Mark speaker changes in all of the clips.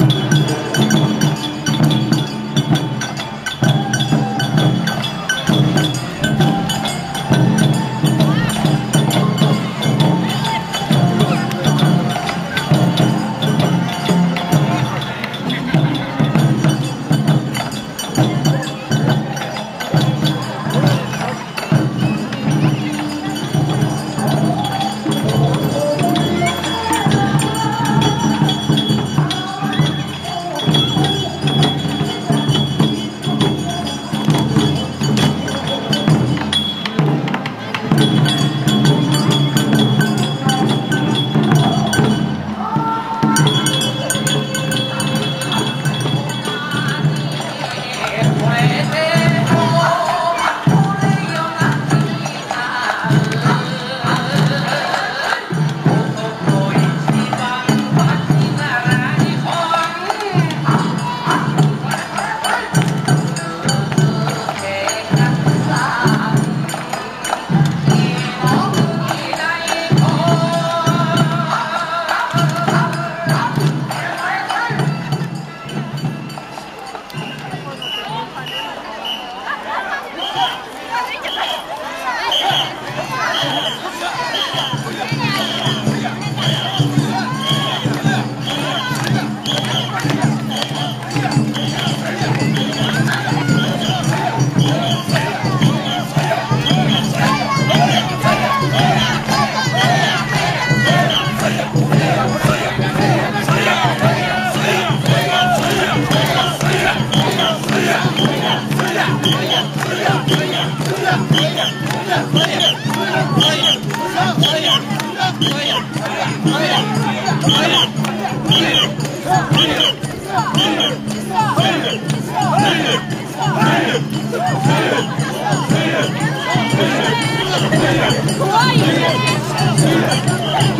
Speaker 1: ちょっと待って。Who are you?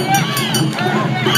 Speaker 2: Thank you.